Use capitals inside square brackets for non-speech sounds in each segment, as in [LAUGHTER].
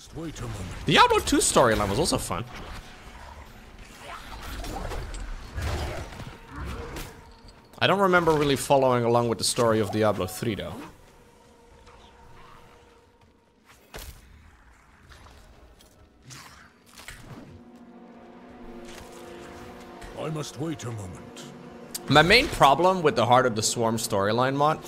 must wait a moment. Diablo 2 storyline was also fun. I don't remember really following along with the story of Diablo 3 though. I must wait a moment. My main problem with the Heart of the Swarm storyline mod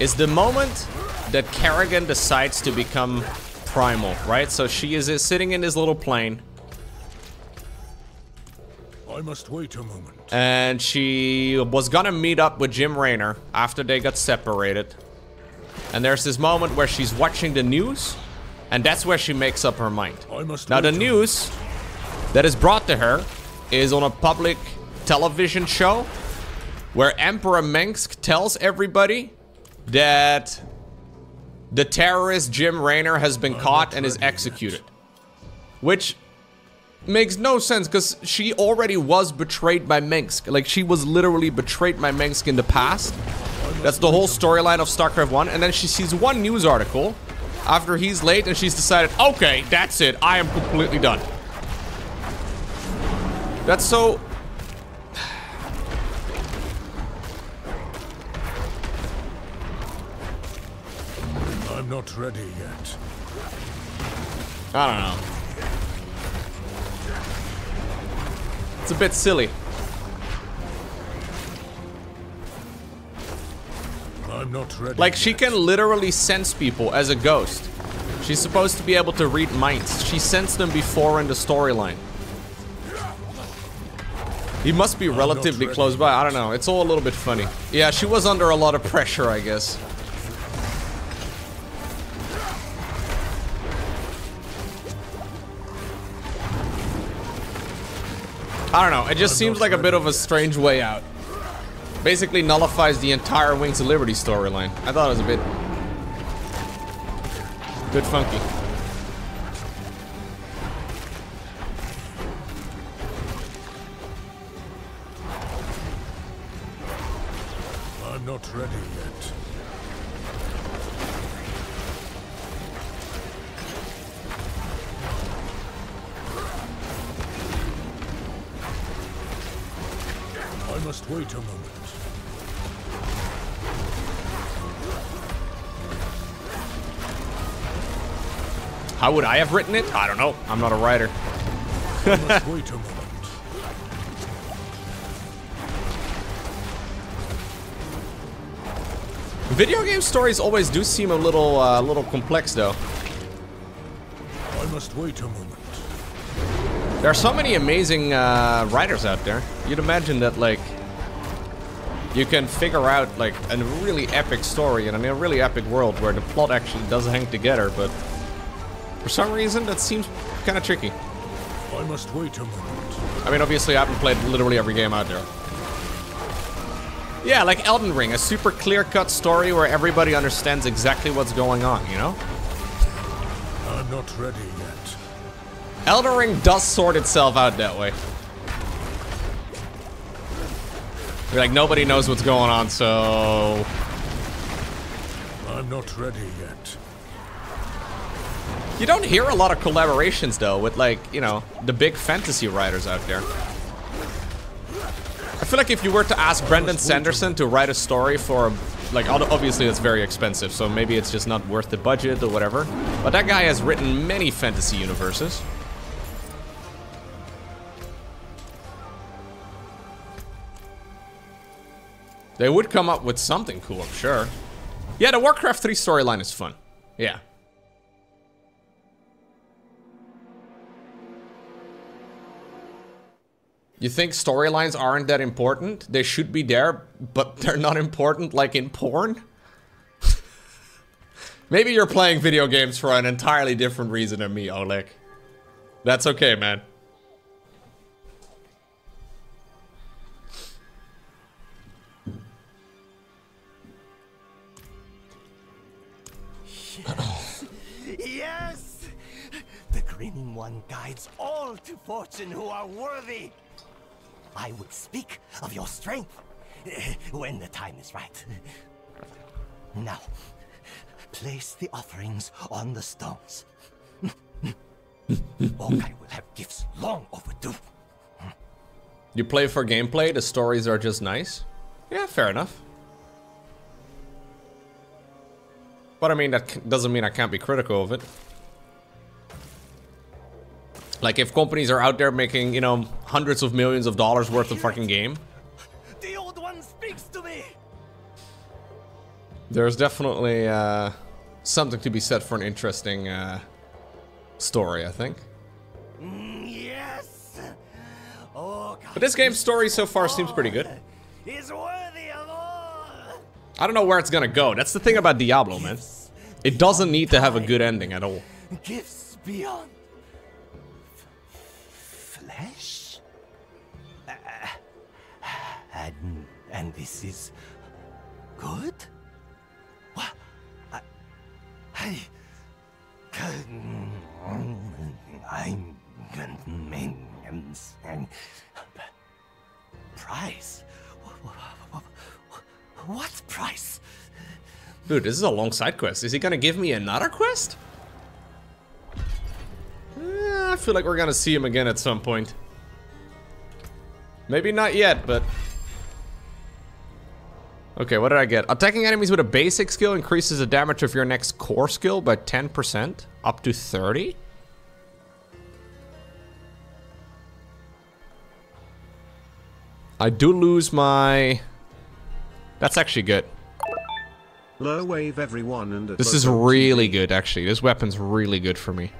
is the moment that Kerrigan decides to become primal, right? So she is, sitting in this little plane I must wait a moment. and she was gonna meet up with Jim Raynor after they got separated. And there's this moment where she's watching the news, and that's where she makes up her mind. I must Now, the news that is brought to her is on a public television show where Emperor Mengsk tells everybody that the terrorist Jim Raynor has been oh, caught and is executed. Which makes no sense because she already was betrayed by Mengsk. Like, she was literally betrayed by Mengsk in the past. That's the whole storyline of StarCraft 1. And then she sees one news article after he's late and she's decided, okay, that's it. I am completely done. That's so... not ready yet. I don't know. It's a bit silly. I'm not ready. Like, she yet. can literally sense people as a ghost. She's supposed to be able to read minds. She sensed them before in the storyline. He must be relatively close by. I don't know. It's all a little bit funny. Yeah, she was under a lot of pressure, I guess. I don't know. It just seems like a bit of a strange way out. Basically nullifies the entire Wings of Liberty storyline. I thought it was a bit... Good funky. How would I have written it? I don't know. I'm not a writer. Wait a moment. Video game stories always do seem a little, uh, little complex, though. I must wait a moment. There are so many amazing uh, writers out there. You'd imagine that, like, you can figure out, like, a really epic story in a really epic world where the plot actually does hang together, but for some reason, that seems kind of tricky. I must wait a moment. I mean, obviously, I haven't played literally every game out there. Yeah, like Elden Ring, a super clear-cut story where everybody understands exactly what's going on, you know? I'm not ready yet. Elden Ring does sort itself out that way. You're like, nobody knows what's going on, so... I'm not ready yet. You don't hear a lot of collaborations, though, with, like, you know, the big fantasy writers out there. I feel like if you were to ask Brandon Sanderson to write a story for, like, obviously it's very expensive, so maybe it's just not worth the budget or whatever. But that guy has written many fantasy universes. They would come up with something cool, I'm sure. Yeah, the Warcraft 3 storyline is fun. Yeah. You think storylines aren't that important? They should be there, but [LAUGHS] they're not important like in porn? [LAUGHS] Maybe you're playing video games for an entirely different reason than me, Oleg. That's okay, man. Yes! The Grinning One guides all to fortune who are worthy. I would speak of your strength eh, when the time is right. Now, place the offerings on the stones. Okai will have gifts long overdue. You play for gameplay, the stories are just nice. Yeah, fair enough. But I mean, that doesn't mean I can't be critical of it. Like, if companies are out there making, you know, hundreds of millions of dollars worth of fucking game, The old one speaks to me. there's definitely uh, something to be said for an interesting uh, story, I think. Mm, Yes. Oh, God. But this game's story so far seems pretty good. Is worthy of all. I don't know where it's gonna go. That's the thing about Diablo, man. It doesn't need to have a good ending at all. Gifts beyond flesh. And and this is good. What? I, I, I'm price. What price? Dude, this is a long side quest. Is he gonna give me another quest? Eh, I feel like we're gonna see him again at some point. Maybe not yet, but... Okay, what did I get? Attacking enemies with a basic skill increases the damage of your next core skill by 10%, up to 30? I do lose my... That's actually good. Low wave everyone and This is really good, actually. This weapon's really good for me.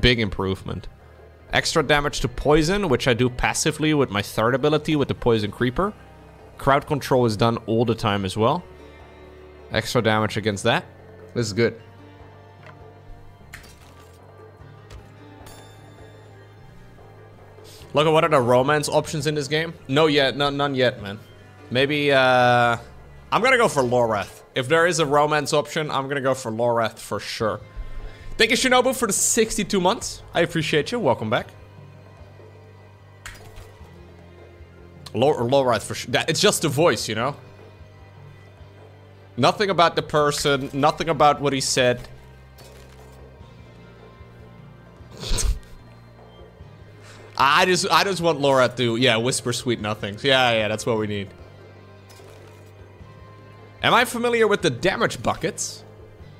Big improvement. Extra damage to poison, which I do passively with my third ability with the Poison Creeper. Crowd control is done all the time as well. Extra damage against that. This is good. Look at what are the romance options in this game? No yet, no, none yet, man. Maybe, uh... I'm gonna go for Lorath. If there is a romance option, I'm gonna go for Lorath for sure. Thank you, Shinobu, for the 62 months. I appreciate you. Welcome back. Lor Lorath for sure. It's just the voice, you know? Nothing about the person, nothing about what he said. [LAUGHS] I just I just want Laura to yeah whisper sweet nothings. Yeah, yeah, that's what we need. Am I familiar with the damage buckets?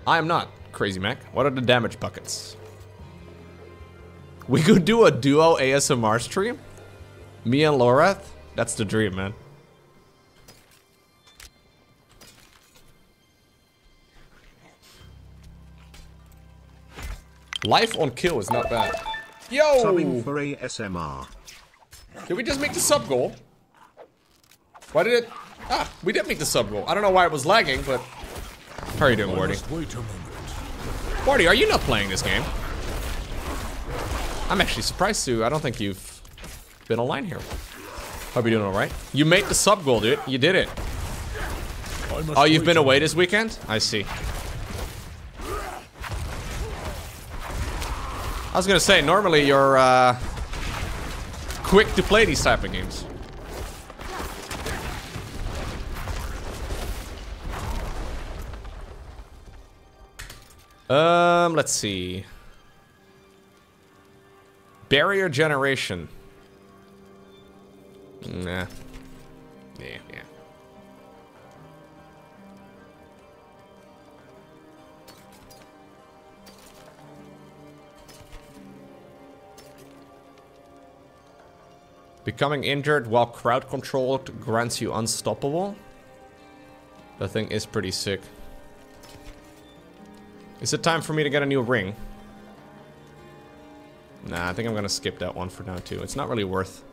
I am not, Crazy Mac. What are the damage buckets? We could do a duo ASMR stream? Me and Lorath? That's the dream, man. Life on kill is not bad. Yo! Subbing for ASMR. Did we just make the sub goal? Why did it? Ah, we did make the sub goal. I don't know why it was lagging, but how are you doing, Wardy? wait a moment. Wardy, are you not playing this game? I'm actually surprised to. I don't think you've been online here. Hope you're doing all right. You made the sub goal, dude. You did it. Oh, you've been away this weekend? I see. I was gonna say, normally you're uh, quick to play these type of games. Um, let's see. Barrier generation. Nah. Yeah, yeah. Becoming injured while crowd controlled grants you unstoppable. That thing is pretty sick. Is it time for me to get a new ring? Nah, I think I'm gonna skip that one for now too. It's not really worth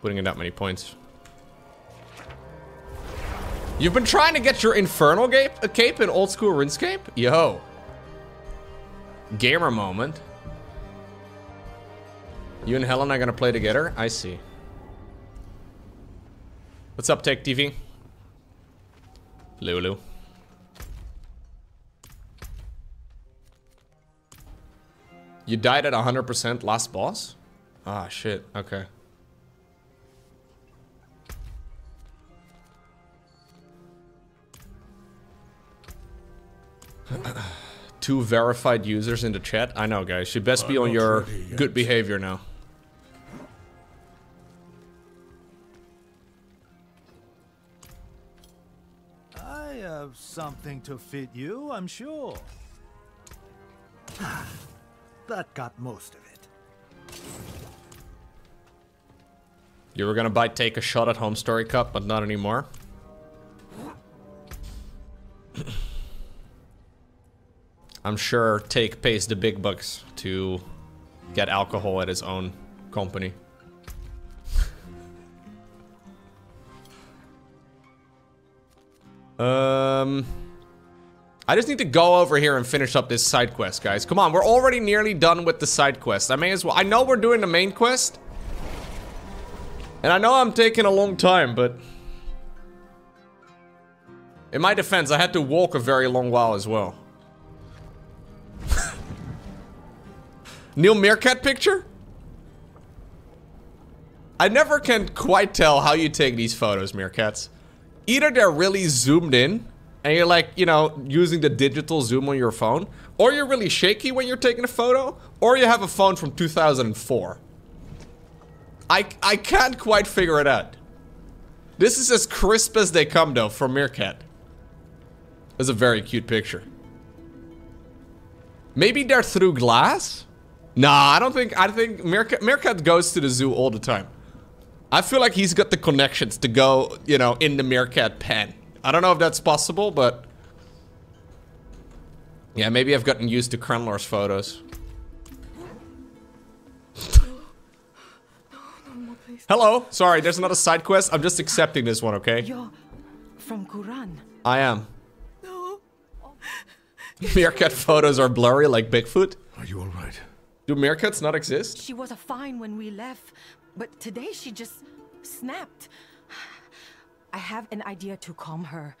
putting in that many points. You've been trying to get your Infernal cape, uh, cape in old school RuneScape? Yo. Gamer moment. You and Helen are gonna play together? I see. What's up, Tech TV? Lulu. You died at 100% last boss? Ah, shit. Okay. Two verified users in the chat. I know, guys. You best be on your good behavior now. I have something to fit you, I'm sure. Ah, that got most of it. You were gonna buy take a shot at HomeStory Cup, but not anymore. I'm sure Take pays the big bucks to get alcohol at his own company. um, I just need to go over here and finish up this side quest, guys. Come on, we're already nearly done with the side quest. I may as well. I know we're doing the main quest. And I know I'm taking a long time, but... In my defense, I had to walk a very long while as well. Neil Meerkat picture? I never can quite tell how you take these photos, Meerkats. Either they're really zoomed in, and you're like, you know, using the digital zoom on your phone, or you're really shaky when you're taking a photo, or you have a phone from 2004. I, I can't quite figure it out. This is as crisp as they come, though, from Meerkat. It's a very cute picture. Maybe they're through glass? Nah, I don't think, I think Meerkat, Meerkat goes to the zoo all the time. I feel like he's got the connections to go, you know, in the Meerkat pen. I don't know if that's possible, but... Yeah, maybe I've gotten used to Krenlor's photos. Hello, sorry, there's another side quest. I'm just accepting this one, okay? You're from Quran. I am. [LAUGHS] Meerkat photos are blurry like Bigfoot. Are you all right? Do meerkats not exist? She was a fine when we left, but today she just snapped. I have an idea to calm her,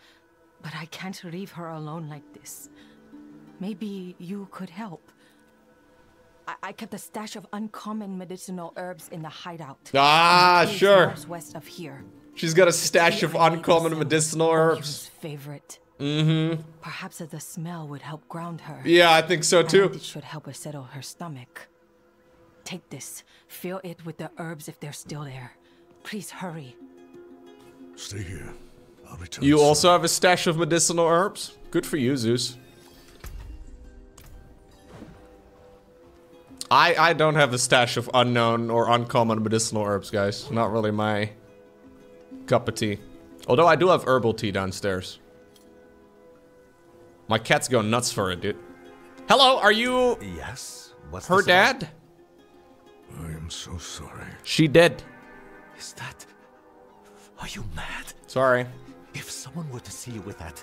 but I can't leave her alone like this. Maybe you could help. I, I kept a stash of uncommon medicinal herbs in the hideout. Ah, It's sure. West of here. She's got a stash of uncommon medicinal herbs. Favorite. Mm-hmm. Perhaps the smell would help ground her. Yeah, I think so And too. it should help her settle her stomach. Take this. Fill it with the herbs if they're still there. Please hurry. Stay here. I'll return. You soon. also have a stash of medicinal herbs? Good for you, Zeus. I I don't have a stash of unknown or uncommon medicinal herbs, guys. Not really my cup of tea. Although I do have herbal tea downstairs. My cat's going nuts for it, dude. Hello, are you Yes? What's her about? dad? I am so sorry. She dead. Is that... Are you mad? Sorry. If someone were to see you with that,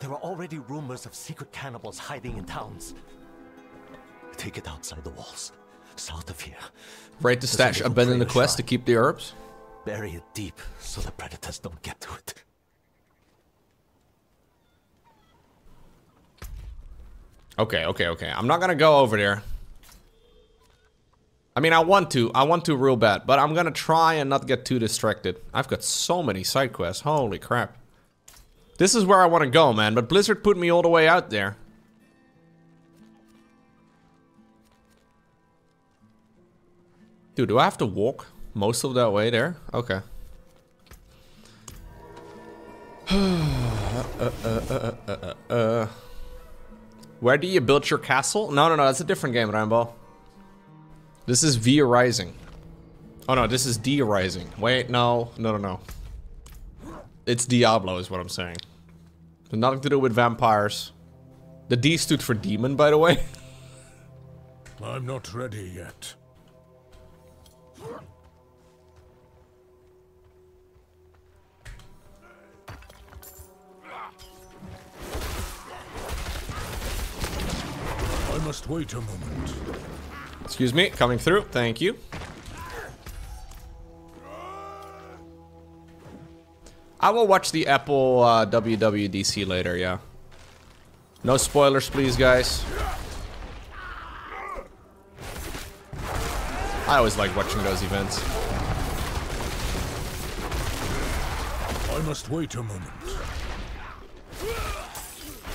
there are already rumors of secret cannibals hiding in towns. Take it outside the walls, south of here. Raid the stash, abandon the quest to keep the herbs. Bury it deep so the predators don't get to it. Okay, okay, okay. I'm not gonna go over there. I mean, I want to. I want to real bad. But I'm gonna try and not get too distracted. I've got so many side quests. Holy crap. This is where I want to go, man. But Blizzard put me all the way out there. Dude, do I have to walk most of that way there? Okay. [SIGHS] uh, uh, uh, uh, uh, uh. Where do you build your castle? No, no, no, that's a different game, Rambo. This is V Rising. Oh no, this is D Rising. Wait, no, no, no, no. It's Diablo is what I'm saying. Nothing to do with vampires. The D stood for demon, by the way. [LAUGHS] I'm not ready yet. Must wait a moment. Excuse me, coming through. Thank you. I will watch the Apple uh, WWDC later, yeah. No spoilers, please, guys. I always like watching those events. I must wait a moment.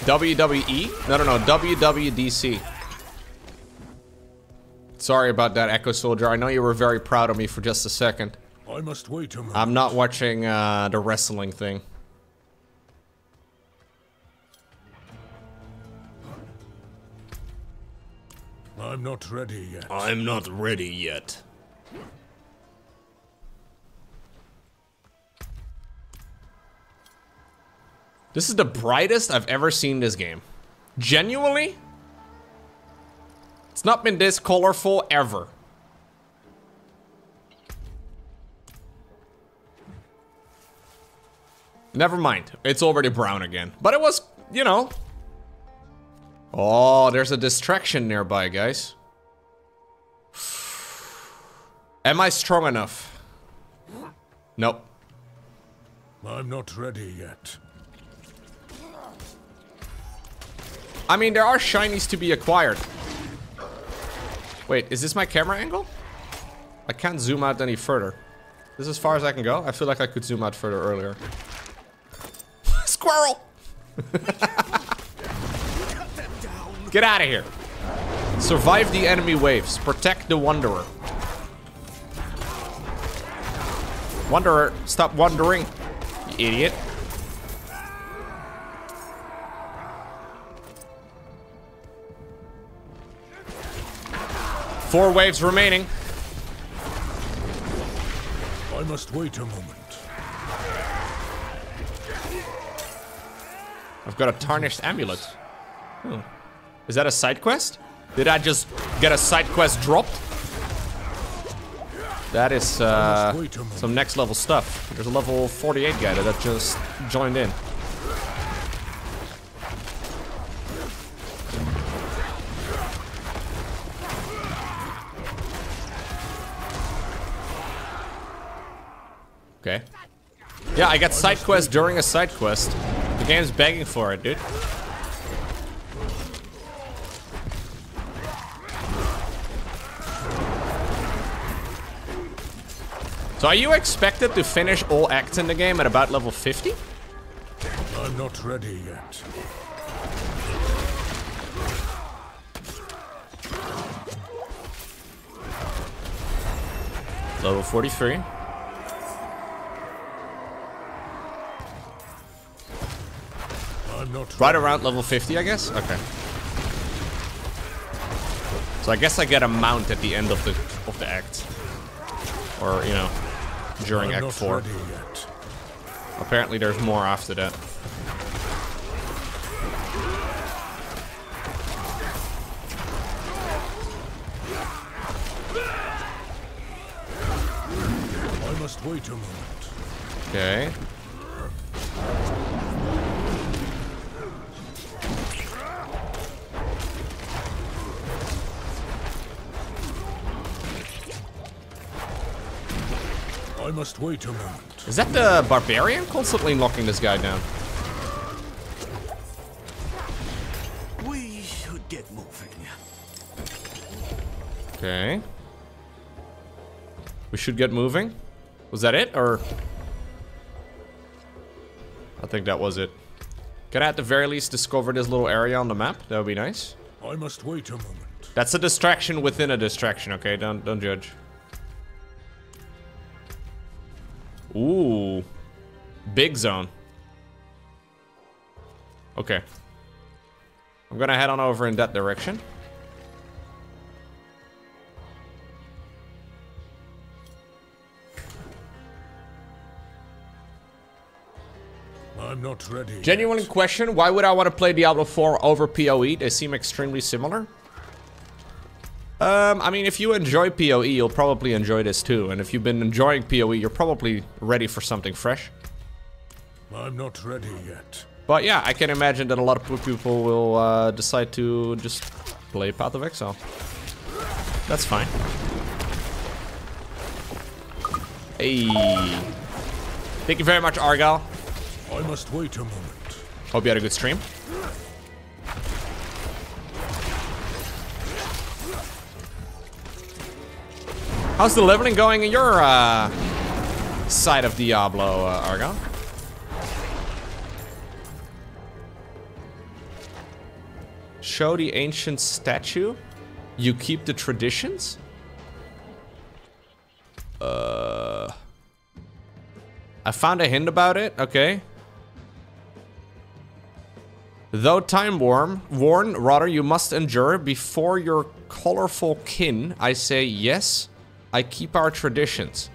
WWE? No, no, no. WWDC. Sorry about that, Echo Soldier. I know you were very proud of me for just a second. I must wait a moment. I'm not watching uh, the wrestling thing. I'm not ready yet. I'm not ready yet. This is the brightest I've ever seen this game. Genuinely? It's not been this colorful ever. Never mind. It's already brown again. But it was, you know. Oh, there's a distraction nearby, guys. Am I strong enough? Nope. I'm not ready yet. I mean, there are shinies to be acquired. Wait, is this my camera angle? I can't zoom out any further. This is as far as I can go? I feel like I could zoom out further earlier. [LAUGHS] Squirrel! [LAUGHS] Get out of here. Survive the enemy waves. Protect the Wanderer. Wanderer, stop wandering. You idiot. Four waves remaining. I must wait a moment. I've got a tarnished amulet. Hmm. Is that a side quest? Did I just get a side quest dropped? That is uh, wait a moment. some next level stuff. There's a level 48 guy that just joined in. Yeah, I got side quest during a side quest. The game's begging for it, dude. So are you expected to finish all acts in the game at about level 50? I'm not ready yet. Level 43. Right around level 50, I guess? Okay. So I guess I get a mount at the end of the of the act. Or, you know, during Act not 4. ready yet. Apparently there's more after that. I must wait a moment. Okay. Must wait a moment. Is that the barbarian constantly knocking this guy down? We should get moving. Okay. We should get moving. Was that it, or? I think that was it. Can I at the very least discover this little area on the map? That would be nice. I must wait a moment. That's a distraction within a distraction, okay? Don't don't judge. Ooh. Big zone. Okay. I'm gonna head on over in that direction. I'm not ready. Genuine yet. question, why would I want to play Diablo 4 over PoE? They seem extremely similar. Um, I mean, if you enjoy PoE, you'll probably enjoy this too. And if you've been enjoying PoE, you're probably ready for something fresh. I'm not ready yet. But yeah, I can imagine that a lot of people will uh, decide to just play Path of Exile. That's fine. Hey. Thank you very much, Argal. I must wait a moment. Hope you had a good stream. How's the leveling going in your uh, side of Diablo, uh, Argon? Show the ancient statue. You keep the traditions? Uh... I found a hint about it, okay. Though time worn, worn, rather you must endure before your colorful kin. I say yes, I keep our traditions.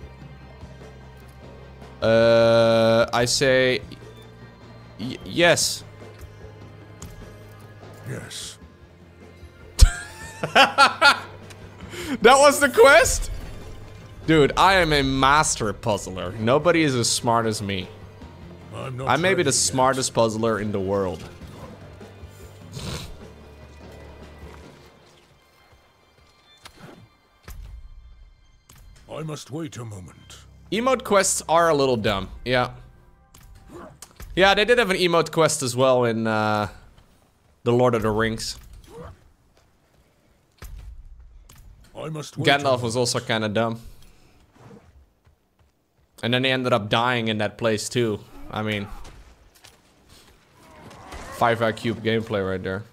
Uh, I say y yes. Yes. [LAUGHS] That was the quest? Dude, I am a master puzzler. Nobody is as smart as me. I may be the yet. smartest puzzler in the world. I must wait a moment. Emote quests are a little dumb. Yeah. Yeah, they did have an emote quest as well in uh, The Lord of the Rings. I must wait. Gandalf was also kind of dumb. And then he ended up dying in that place too. I mean, 5 IQ gameplay right there.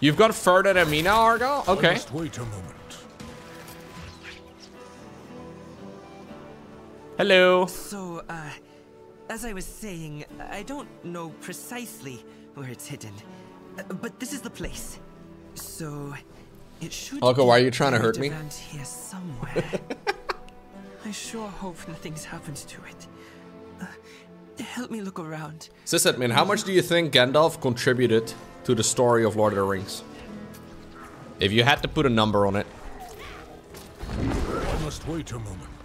You've got further than me now, Argo? I Okay. must wait a moment. Hello. So, uh, as I was saying, I don't know precisely where it's hidden, uh, but this is the place. So, it should. Alka, why are you trying to hurt buried me? Around here somewhere. [LAUGHS] I sure hope nothing's happened to it. Uh, help me look around. Sysadmin, how much do you think Gandalf contributed to the story of Lord of the Rings? If you had to put a number on it. I must wait a moment.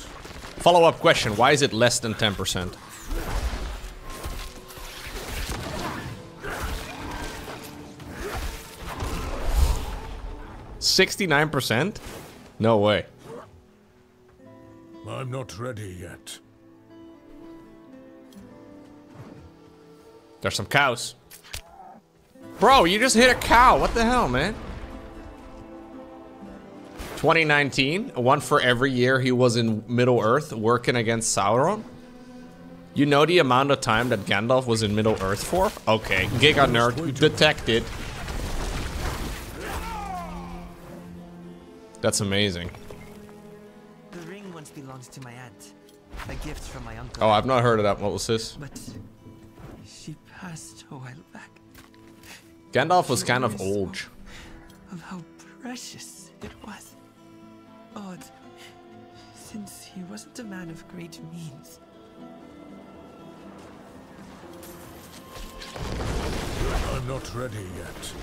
Follow-up question, why is it less than 10%? Sixty-nine percent? No way. I'm not ready yet. There's some cows. Bro, you just hit a cow. What the hell, man? 2019, one for every year he was in Middle Earth working against Sauron. You know the amount of time that Gandalf was in Middle Earth for? Okay, Giga Nerd detected. That's amazing. The ring once belonged to my aunt, a gift from my uncle. Oh, I've not heard of that. What was this? But she passed a while back. Gandalf was kind of old. Of how precious. Odd, since he wasn't a man of great means. I'm not ready yet.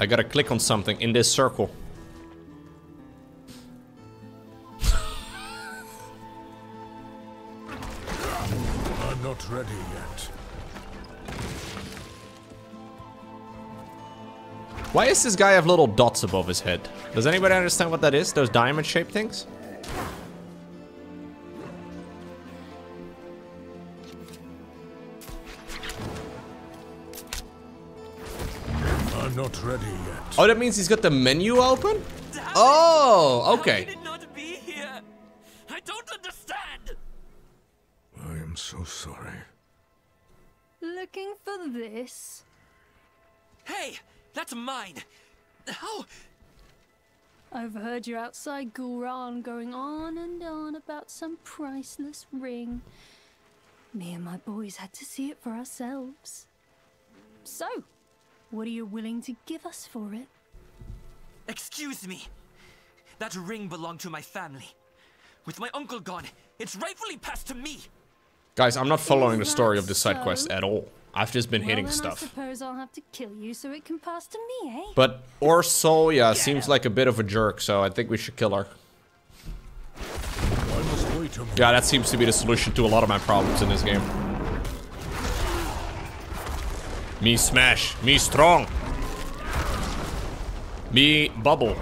I gotta click on something in this circle. Why does this guy have little dots above his head? Does anybody understand what that is? Those diamond-shaped things? I'm not ready yet. Oh, that means he's got the menu open? Oh, okay. Overheard you outside Gulran going on and on about some priceless ring. Me and my boys had to see it for ourselves. So, what are you willing to give us for it? Excuse me. That ring belonged to my family. With my uncle gone, it's rightfully passed to me. Guys, I'm not following the story of this side quest at all. I've just been hitting well, then I stuff. suppose I'll have to kill you so it can pass to me, eh? But Orso, yeah, seems like a bit of a jerk, so I think we should kill her. I must wait a moment. Yeah, that seems to be the solution to a lot of my problems in this game. Me smash, me strong. Me bubble.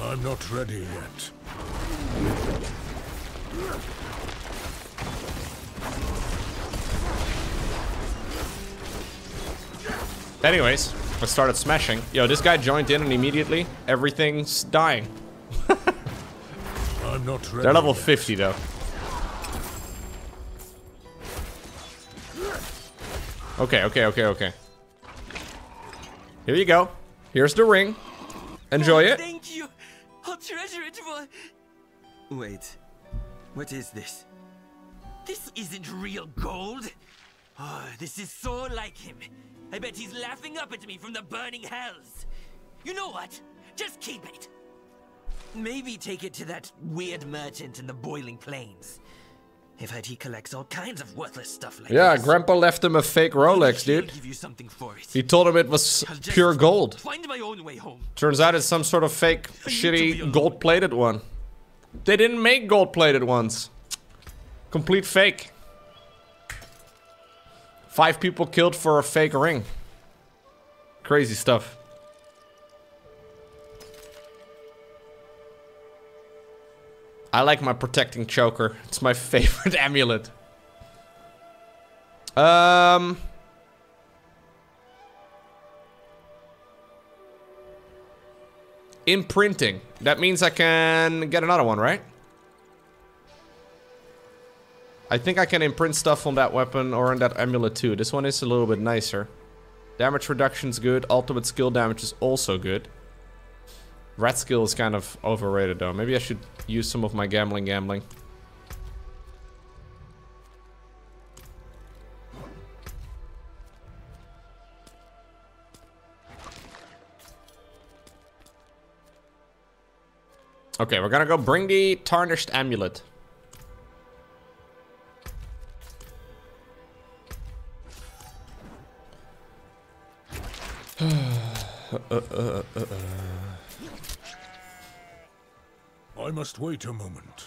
I'm not ready yet. Anyways, I started smashing. Yo, this guy joined in and immediately everything's dying. I'm I'm not ready. They're level yet. 50 though. Okay, okay, okay, okay. Here you go. Here's the ring. Enjoy Oh, it. Thank you. I'll treasure it for. Wait, what is this? This isn't real gold. Oh, this is so like him. I bet he's laughing up at me from the burning hells. You know what? Just keep it. Maybe take it to that weird merchant in the boiling plains. I've heard he collects all kinds of worthless stuff like Yeah, this. Grandpa left him a fake Rolex, dude. give you something for it. He told him it was pure gold. Find my own way home. Turns out it's some sort of fake, be shitty gold-plated one. They didn't make gold-plated ones. Complete fake. Five people killed for a fake ring. Crazy stuff. I like my protecting choker. It's my [LAUGHS] favorite amulet. Um... Imprinting. That means I can get another one, right? I think I can imprint stuff on that weapon or on that amulet too. This one is a little bit nicer. Damage reduction's good. Ultimate skill damage is also good. Rat skill is kind of overrated though. Maybe I should use some of my gambling gambling. Okay, we're gonna go bring the tarnished amulet. I must wait a moment.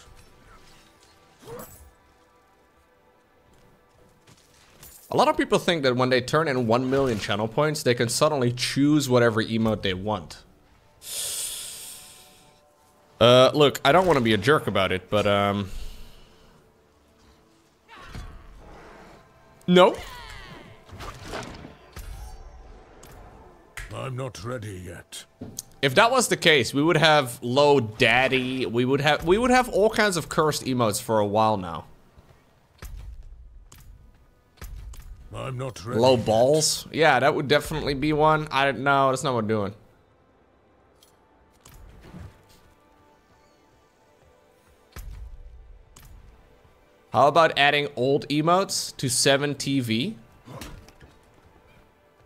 A lot of people think that when they turn in 1 million channel points, they can suddenly choose whatever emote they want. Uh, look, I don't want to be a jerk about it, but, um... No. I'm not ready yet. If that was the case, we would have low daddy, we would have we would have all kinds of cursed emotes for a while now. I'm not ready. Low yet. balls? Yeah, that would definitely be one. I don't know, that's not what we're doing. How about adding old emotes to 7TV?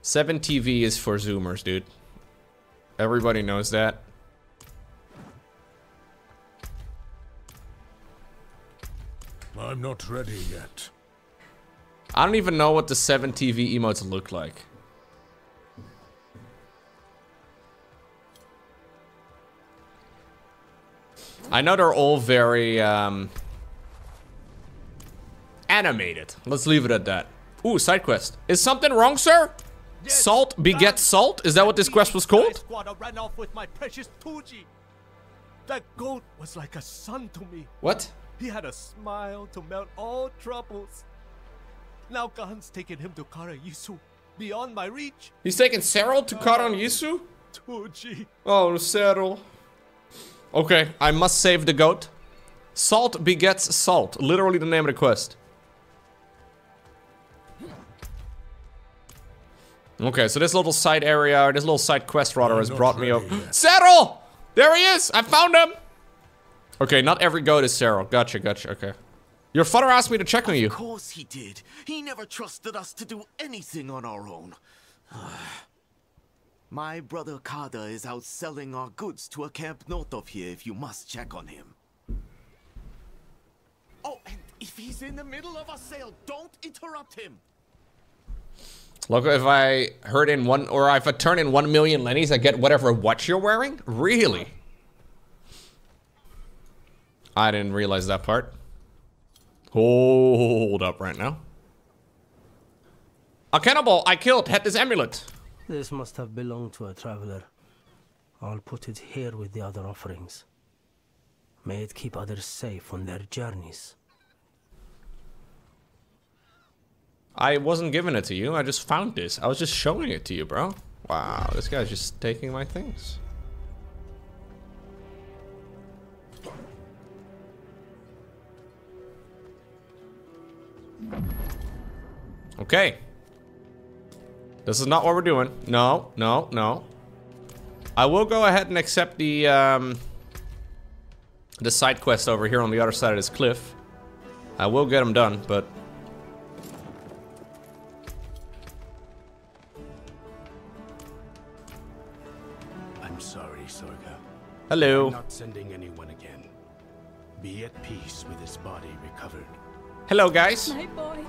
7TV is for zoomers, dude. Everybody knows that. I'm not ready yet. I don't even know what the 7TV emotes look like. I know they're all very, um... Animated. Let's leave it at that. Ooh, side quest. Is something wrong, sir? Salt begets salt? Is that what this quest was called? Ran off with my precious That goat was like a son to me. What? He had a smile to melt all troubles. Now Gahan's taken him to Qara-Yisu, beyond my reach. He's taking Cyril to Karan Yisu? Tuji. Oh, Cyril. Oh, okay, I must save the goat. Salt begets salt. Literally the name of the quest. Okay, so this little side area, this little side quest oh, rather, I'm has brought me ready over. Cyril! There he is! I found him! Okay, not every goat is Cyril. Gotcha, gotcha, okay. Your father asked me to check on you. Of course he did. He never trusted us to do anything on our own. [SIGHS] My brother Kada is out selling our goods to a camp north of here if you must check on him. Oh, and if he's in the middle of a sale, don't interrupt him. Look, if I heard in one, or if I turn in one million lennies, I get whatever watch you're wearing? Really? I didn't realize that part. Hold up right now. A cannibal I killed had this amulet. This must have belonged to a traveler. I'll put it here with the other offerings. May it keep others safe on their journeys. I wasn't giving it to you. I just found this. I was just showing it to you, bro. Wow, this guy's just taking my things. Okay. This is not what we're doing. No, no, no. I will go ahead and accept the, um, the side quest over here on the other side of this cliff. I will get them done, but Hello. I'm not sending anyone again. Be at peace with his body recovered. Hello, guys. My boy.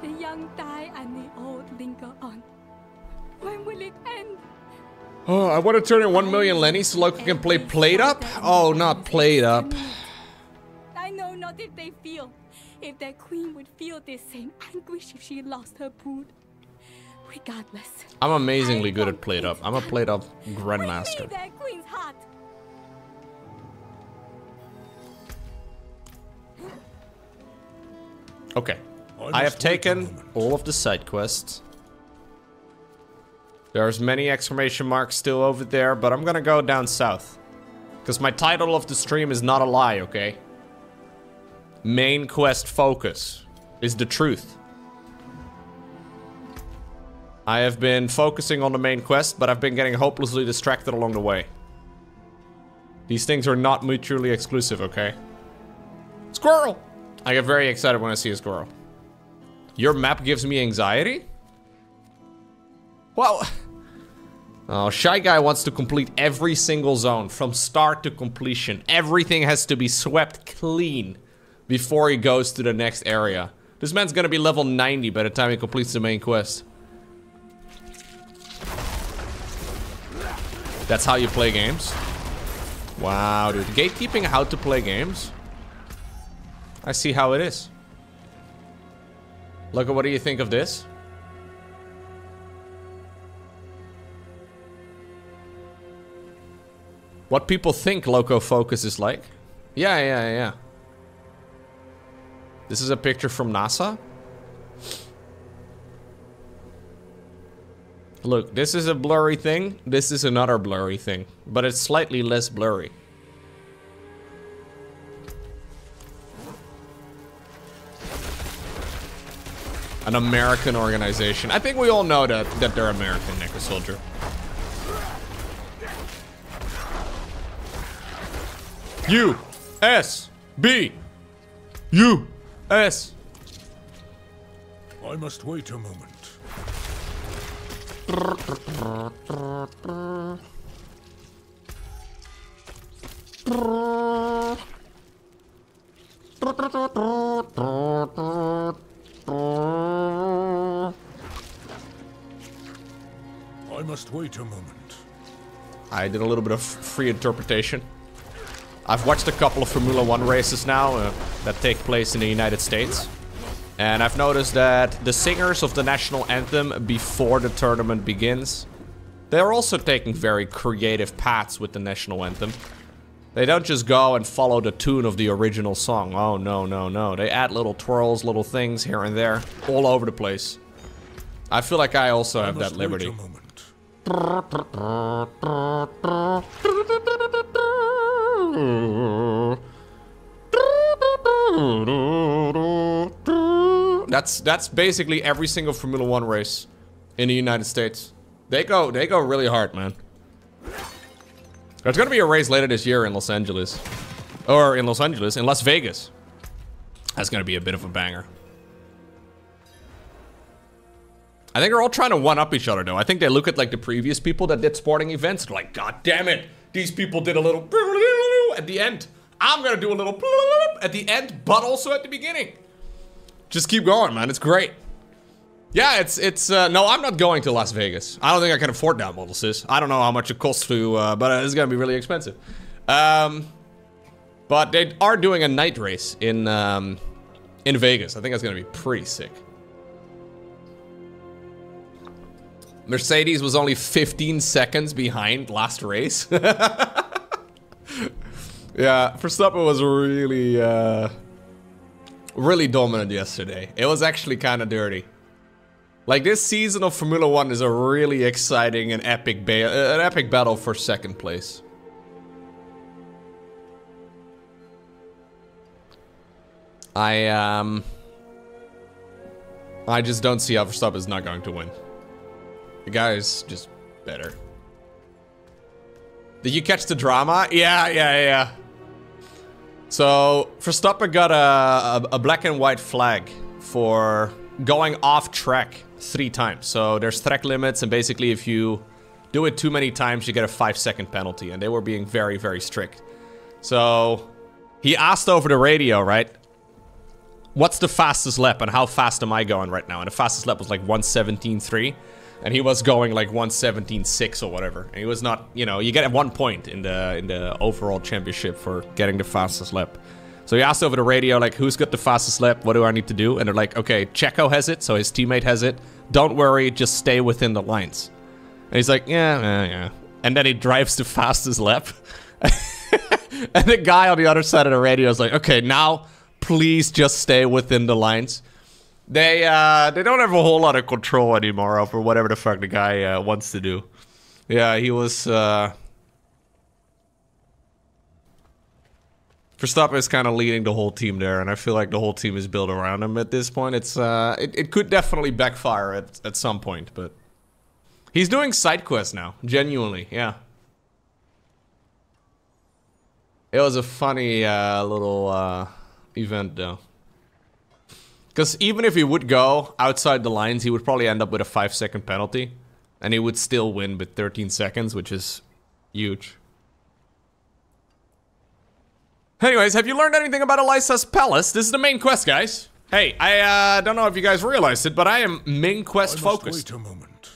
The young die and the old linger on. When will it end? Oh, I want to turn in 1 million Lenny so Lowko can play Played Up? Oh, not Played Up. I know not if they feel. If their queen would feel this same anguish if she lost her brood. Regardless. I'm amazingly good at Played Up. I'm a Played Up Bring Grandmaster. Okay. I I have must wait a taken all of the side quests. There's many exclamation marks still over there, but I'm gonna go down south. Because my title of the stream is not a lie, okay? Main quest focus is the truth. I have been focusing on the main quest, but I've been getting hopelessly distracted along the way. These things are not mutually exclusive, okay? Squirrel! I get very excited when I see a squirrel. Your map gives me anxiety? Well... [LAUGHS] Oh, Shy Guy wants to complete every single zone from start to completion. Everything has to be swept clean before he goes to the next area. This man's gonna be level 90 by the time he completes the main quest. That's how you play games? Wow, dude. Gatekeeping how to play games? I see how it is. Look, what do you think of this? What people think Lowko Focus is like? Yeah, yeah, yeah. This is a picture from NASA. Look, this is a blurry thing. This is another blurry thing. But it's slightly less blurry. An American organization. I think we all know that, that they're American, Necro Soldier. U S B U S. I must wait a moment. [LAUGHS] I must wait a moment. I did a little bit of free interpretation. I've watched a couple of Formula One races now uh, that take place in the United States. And I've noticed that the singers of the national anthem before the tournament begins, they're also taking very creative paths with the national anthem. They don't just go and follow the tune of the original song. Oh, no, no, no. They add little twirls, little things here and there, all over the place. I feel like I also have that liberty. That's that's basically every single Formula One race in the United States. They go they go really hard, man. There's gonna be a race later this year in Los Angeles, or in Los Angeles, in Las Vegas. That's gonna be a bit of a banger. I think they're all trying to one up each other, though. I think they look at like the previous people that did sporting events. They're like, God damn it, these people did a little at the end. I'm gonna do a little at the end, but also at the beginning. Just keep going, man. It's great. Yeah, it's it's. Uh, no, I'm not going to Las Vegas. I don't think I can afford that model, sis. I don't know how much it costs to, uh, but it's gonna be really expensive. Um, but they are doing a night race in um, in Vegas. I think that's gonna be pretty sick. Mercedes was only 15 seconds behind last race. [LAUGHS] yeah, Verstappen was really, uh, really dominant yesterday. It was actually kind of dirty. Like this season of Formula One is a really exciting and epic, ba uh, an epic battle for second place. I um, I just don't see how Verstappen is not going to win. The guy is just better. Did you catch the drama? Yeah, yeah, yeah. So, Verstappen got a, a, a black and white flag for going off track three times. So there's track limits and basically if you do it too many times, you get a five second penalty. And they were being very, very strict. So he asked over the radio, right? What's the fastest lap and how fast am I going right now? And the fastest lap was like 117.3 and he was going like 117.6 or whatever. And he was not, you know, you get one point in the in the overall championship for getting the fastest lap. So he asked over the radio, like, who's got the fastest lap? What do I need to do? And they're like, okay, Checo has it, so his teammate has it. Don't worry, just stay within the lines. And he's like, yeah, yeah, yeah. And then he drives the fastest lap. [LAUGHS] and the guy on the other side of the radio is like, okay, now please just stay within the lines. They uh, they don't have a whole lot of control anymore over whatever the fuck the guy uh, wants to do. Yeah, he was. Uh, Verstappen is kind of leading the whole team there, and I feel like the whole team is built around him at this point. It's uh, it, it could definitely backfire at, at some point, but he's doing side quests now, genuinely, yeah. It was a funny uh, little uh, event though. Because even if he would go outside the lines, he would probably end up with a 5 second penalty. And he would still win with 13 seconds, which is huge. Anyways, have you learned anything about Elias's Palace? This is the main quest, guys. Hey, I uh, don't know if you guys realized it, but I am main quest I focused. Wait a moment.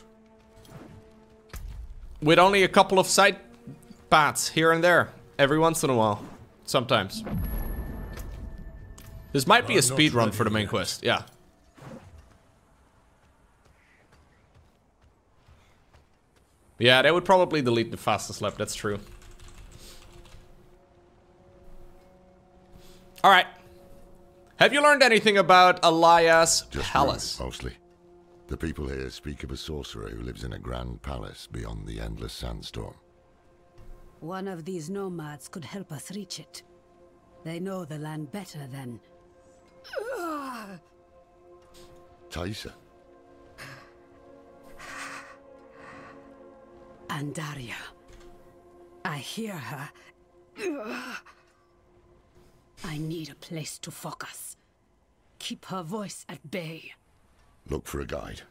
With only a couple of side paths here and there, every once in a while. Sometimes. This might be a speed run for the main quest, yeah. Yeah, they would probably delete the fastest lap, that's true. Alright. Have you learned anything about Elias's Palace? rumors, mostly. The people here speak of a sorcerer who lives in a grand palace beyond the endless sandstorm. One of these nomads could help us reach it. They know the land better than... Taissa, [SIGHS] Andariel. I hear her. [SIGHS] I need a place to focus. Keep her voice at bay. look for a guide.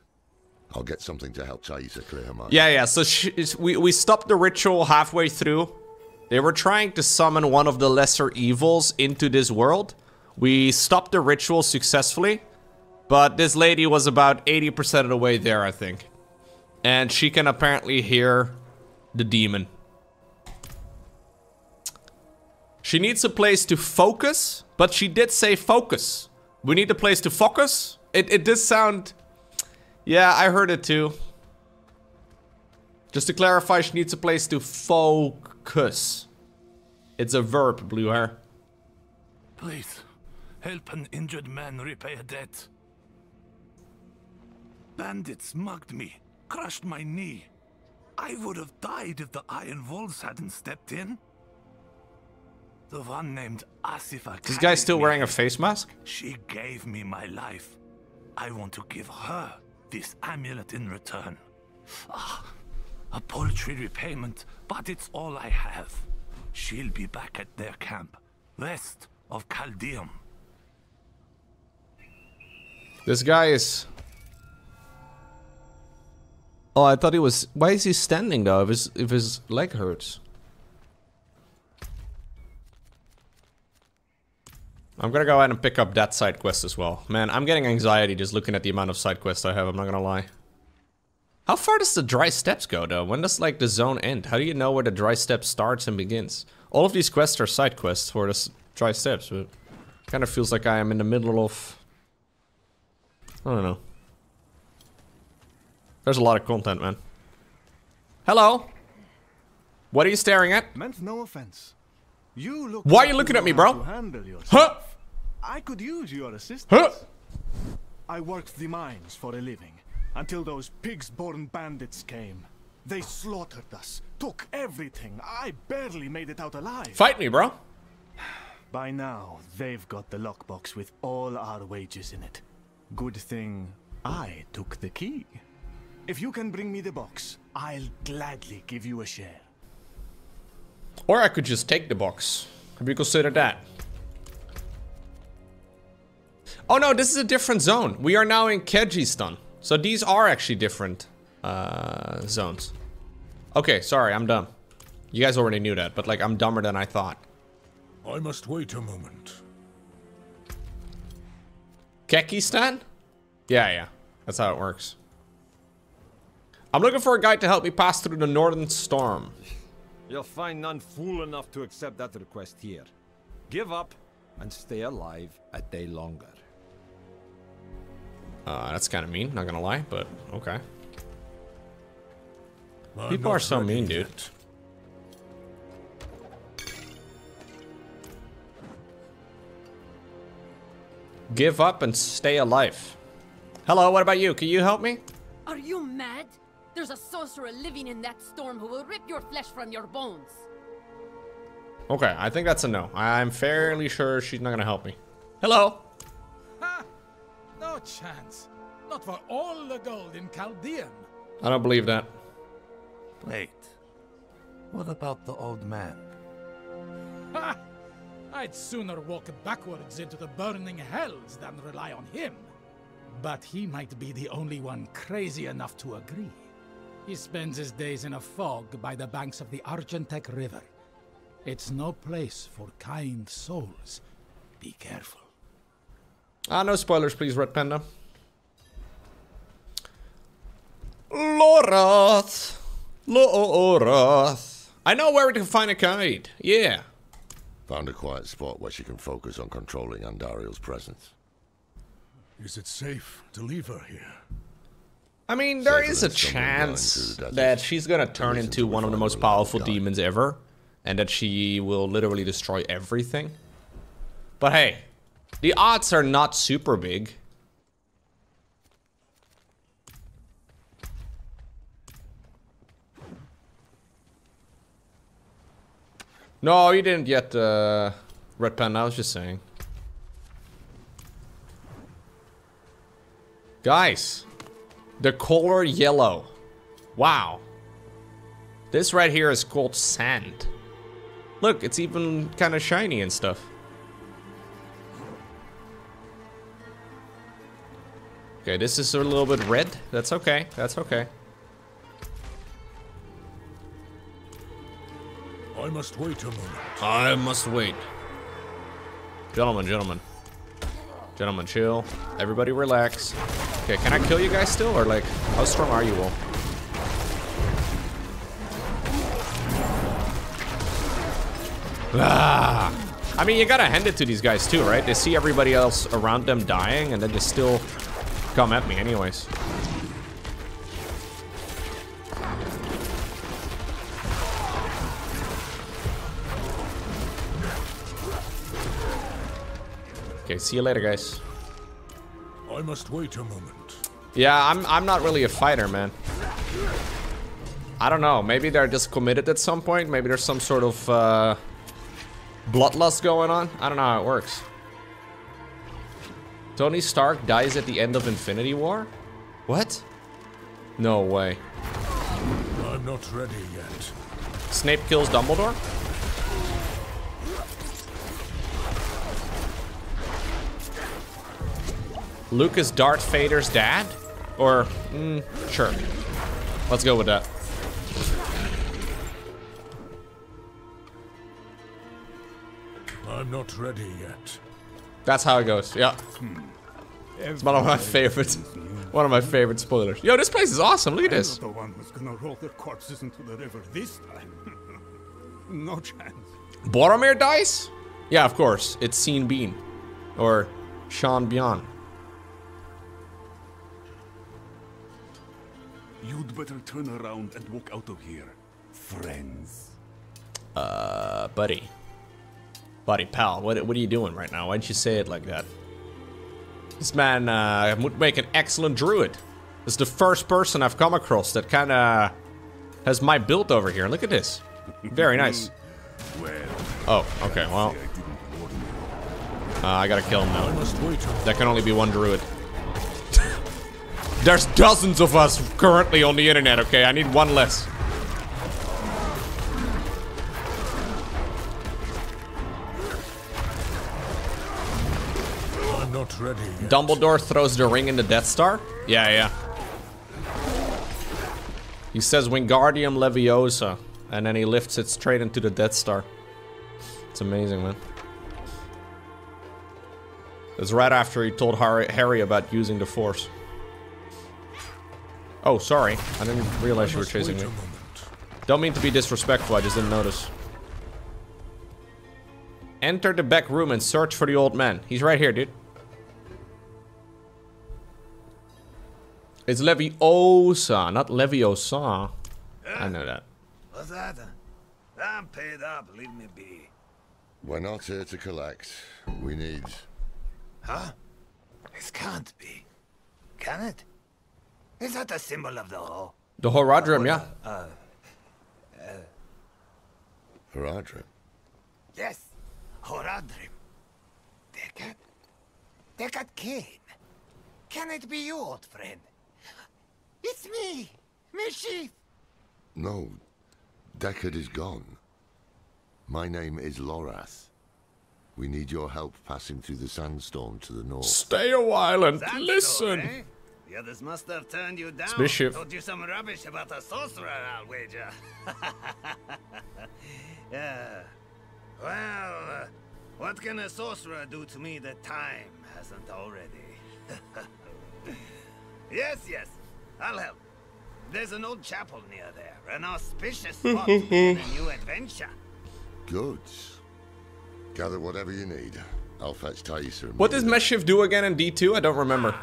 I'll get something to help Taissa clear her mind. Yeah, yeah, so sh we, we stopped the ritual halfway through. They were trying to summon one of the lesser evils into this world. We stopped the ritual successfully, but this lady was about 80% of the way there, I think. And she can apparently hear the demon. She needs a place to focus, but she did say focus. We need a place to focus. It, it does sound... Yeah, I heard it too. Just to clarify, she needs a place to focus. It's a verb, blue hair. Please, help an injured man repay a debt. Bandits mugged me, crushed my knee. I would have died if the Iron Wolves hadn't stepped in. The one named Asifa. This guy's still wearing a face mask? She gave me my life. I want to give her this amulet in return. Ah, a paltry repayment, but it's all I have. She'll be back at their camp, west of Caldeum. This guy is... Oh, I thought he was... Why is he standing though if his, if his leg hurts? I'm gonna go ahead and pick up that side quest as well. Man, I'm getting anxiety just looking at the amount of side quests I have, I'm not gonna lie. How far does the Dry Steppes go though? When does like the zone end? How do you know where the Dry Steppe starts and begins? All of these quests are side quests for the Dry Steppes, but kind of feels like I am in the middle of... I don't know. There's a lot of content, man. Hello? What are you staring at? Meant no offense. You look Why are you looking at me, bro? to handle yourself. Huh? I could use your assistance. Huh? I worked the mines for a living until those pigs-born bandits came. They slaughtered us, took everything. I barely made it out alive. Fight me, bro. By now, they've got the lockbox with all our wages in it. Good thing I took the key. If you can bring me the box, I'll gladly give you a share. Or I could just take the box. Have you considered that? Oh no, this is a different zone. We are now in Kehjistan. So these are actually different uh, zones. Okay, sorry, I'm dumb. You guys already knew that, but like I'm dumber than I thought. I must wait a moment. Kekistan? Yeah, yeah. That's how it works. I'm looking for a guide to help me pass through the northern storm. You'll find none fool enough to accept that request here. Give up and stay alive a day longer. Uh, that's kind of mean, not gonna lie, but okay. I'm People are so mean, dude. yet. Give up and stay alive. Hello, what about you? Can you help me? Are you mad? There's a sorcerer living in that storm who will rip your flesh from your bones. Okay, I think that's a no. I'm fairly sure she's not gonna help me. Hello. Ha! No chance. Not for all the gold in Caldeum. I don't believe that. Wait. What about the old man? Ha! I'd sooner walk backwards into the burning hells than rely on him. But he might be the only one crazy enough to agree. He spends his days in a fog by the banks of the Argentek River. It's no place for kind souls. Be careful. Ah, no spoilers, please, Red Panda. Lorath. Lorath. I know where to find a guide. Yeah. Found a quiet spot where she can focus on controlling Andariel's presence. Is it safe to leave her here? I mean, there is a than someone going chance through the desert. that she's gonna turn into one of the most powerful demons ever, and that she will literally destroy everything. But hey, the odds are not super big. No, you didn't yet, uh, Red Pen. I was just saying. Guys, the color yellow. Wow. This right here is called sand. Look, it's even kind of shiny and stuff. Okay, this is a little bit red. That's okay. That's okay. I must wait a moment. I must wait. Gentlemen, gentlemen. Gentlemen, chill. Everybody relax. Okay, can I kill you guys still? Or like, how strong are you all? Ah. I mean, you gotta hand it to these guys too, right? They see everybody else around them dying and then they still come at me anyways. See you later, guys. I must wait a moment. Yeah, I'm I'm not really a fighter, man. I don't know. Maybe they're just committed at some point. Maybe there's some sort of uh, bloodlust going on. I don't know how it works. Tony Stark dies at the end of Infinity War? What? No way. I'm not ready yet. Snape kills Dumbledore? Luke is Darth Vader's dad? Or, mm, sure. Let's go with that. I'm not ready yet. That's how it goes, yeah. It's one of my favorites. One of my favorite spoilers. Yo, this place is awesome. Look at this. the one who's gonna roll their corpses into the river this time. [LAUGHS] no chance. Boromir dies? Yeah, of course. It's Sean Bean. Or Sean Bion. You'd better turn around and walk out of here, friends. Uh, buddy. Buddy, pal, what, what are you doing right now? Why'd you say it like that? This man uh, would make an excellent druid. This is the first person I've come across that kind of has my build over here. Look at this. Very nice. [LAUGHS] well, Oh, okay, well. Uh, I gotta kill him now. There can only be one druid. There's dozens of us currently on the internet, okay? I need one less. I'm not ready yet. Dumbledore throws the ring in the Death Star? Yeah, yeah. He says Wingardium Leviosa, and then he lifts it straight into the Death Star. It's amazing, man. It's right after he told Harry, Harry about using the Force. Oh, sorry. I didn't realize you were chasing me. Don't mean to be disrespectful, I just didn't notice. Enter the back room and search for the old man. He's right here, dude. It's Leviosa, not Leviosa. I know that. What's that? I'm paid up, leave me be. We're not here to collect. We need. Huh? It can't be. Can it? Is that the symbol of the hole? The Horadrim, yeah. Uh, Haradrim. yes. Horadrim. Deckard? Deckard Cain. Can it be you, old friend? It's me, Meshif. No. Deckard is gone. My name is Lorath. We need your help passing through the sandstorm to the north. Stay a while and Sandstorm, listen. eh? The others must have turned you down. Meshif. Told you some rubbish about a sorcerer, I'll wager. [LAUGHS] yeah. Well, uh, what can a sorcerer do to me that time hasn't already? [LAUGHS] yes, yes, I'll help. There's an old chapel near there, an auspicious spot [LAUGHS] to begin a new adventure. Good. Gather whatever you need. I'll fetch Taissa and What does Meshif do again in D2? I don't remember.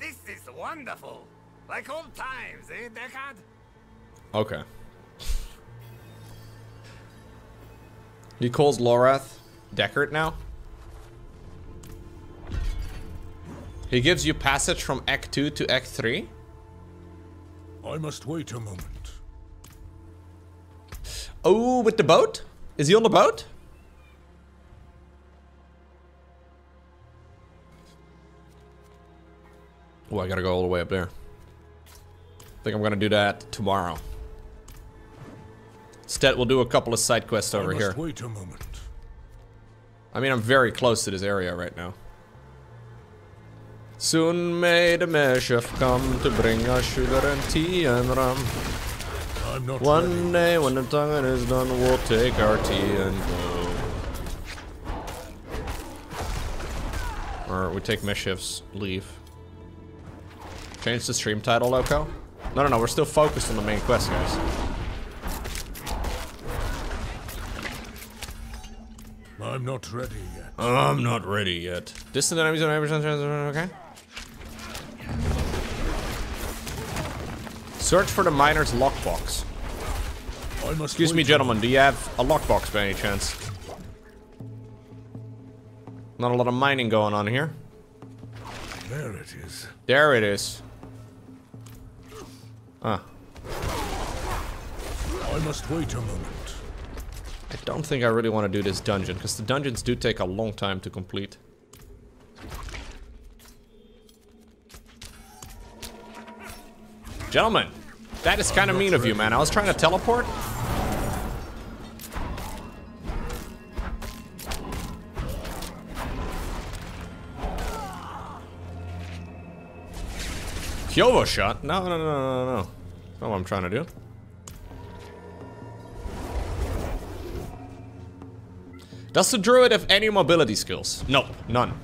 This is wonderful. Like old times, eh, Deckard? Okay. He calls Lorath Deckard now? He gives you passage from Act 2 to Act 3? I must wait a moment. Oh, with the boat? Is he on the boat? I gotta go all the way up there. I think I'm gonna do that tomorrow. Instead, we'll do a couple of side quests over here. wait a moment. I mean, I'm very close to this area right now. Soon may the Meshif come to bring us sugar and tea and rum. One day when the tonguing is done, we'll take our tea and go. Or we take Meshif's leave. Change the stream title, Lowko? No, no, no, we're still focused on the main quest, guys. I'm not ready yet. I'm not ready yet. Distant enemies on every okay? Search for the miner's lockbox. Excuse me, gentlemen, do you have a lockbox by any chance? Not a lot of mining going on here. There it is. There it is. Ah, I must wait a moment. I don't think I really want to do this dungeon, because the dungeons do take a long time to complete. Gentlemen, that is kind of mean of you, man. I was trying to teleport. Kyovo shot? No, no, no, no, no, no. That's not what I'm trying to do. Does the druid have any mobility skills? Nope, none.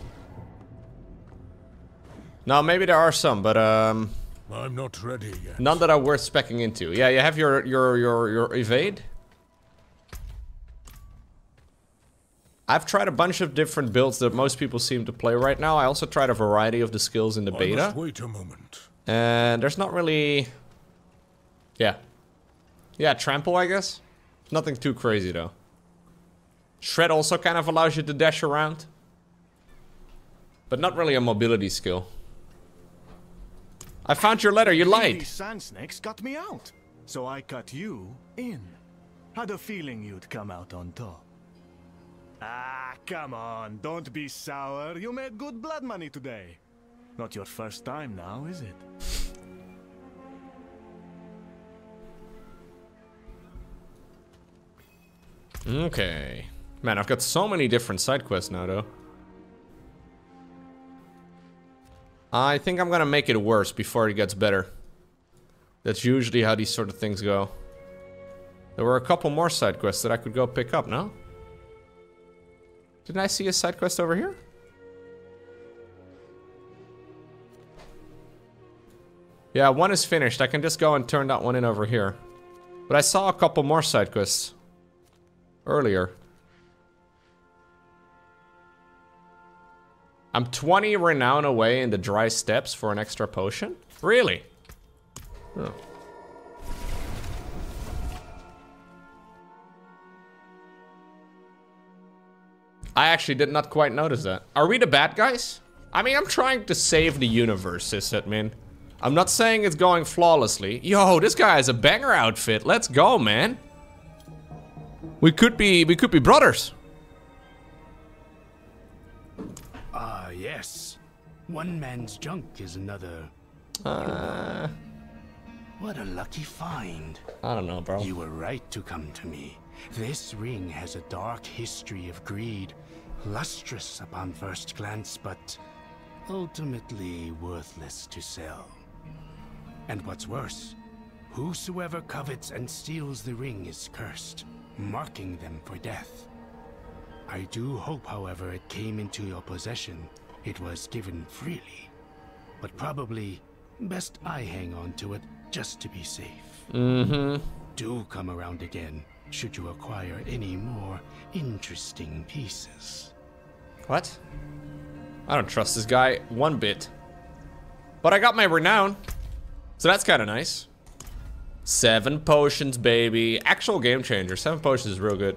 No, maybe there are some, but um, I'm not ready yet. none that are worth specking into. Yeah, you have your your your your evade. I've tried a bunch of different builds that most people seem to play right now. I also tried a variety of the skills in the I beta. must wait a moment. And there's not really... Yeah. Yeah, trample, I guess. Nothing too crazy, though. Shred also kind of allows you to dash around. But not really a mobility skill. I found your letter, you lied. These sand snakes got me out, so I cut you in. Had a feeling you'd come out on top. Ah, come on, don't be sour. You made good blood money today. Not your first time now, is it? Okay. Man, I've got so many different side quests now, though. I think I'm gonna make it worse before it gets better. That's usually how these sort of things go. There were a couple more side quests that I could go pick up, no? Didn't I see a side quest over here? Yeah, one is finished. I can just go and turn that one in over here. But I saw a couple more side quests earlier. I'm 20 renown away in the Dry Steppes for an extra potion? Really? Oh. I actually did not quite notice that. Are we the bad guys? I mean, I'm trying to save the universe, Sysadmin. I'm not saying it's going flawlessly. Yo, this guy has a banger outfit. Let's go, man. We could be, we could be brothers. Ah, yes. One man's junk is another. Uh, What a lucky find. I don't know, bro. You were right to come to me. This ring has a dark history of greed, lustrous upon first glance, but ultimately worthless to sell. And what's worse, whosoever covets and steals the ring is cursed, marking them for death. I do hope, however, it came into your possession. It was given freely. But probably best I hang on to it just to be safe. Mm-hmm. Do come around again, should you acquire any more interesting pieces. What? I don't trust this guy one bit. But I got my renown. So that's kind of nice. Seven potions, baby. Actual game changer. Seven potions is real good.